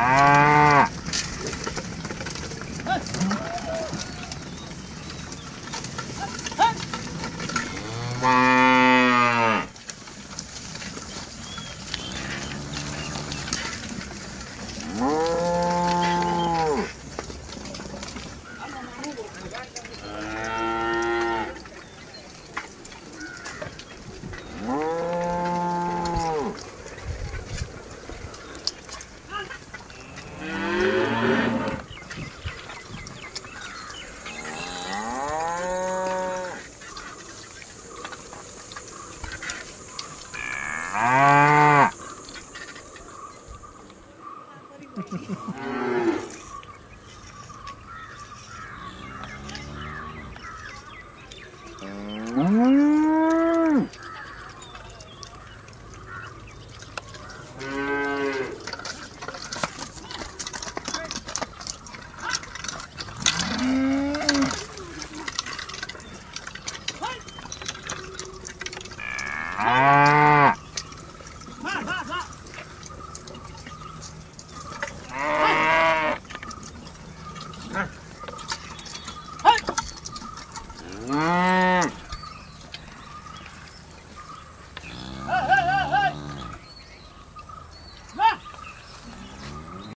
Ah! Ah.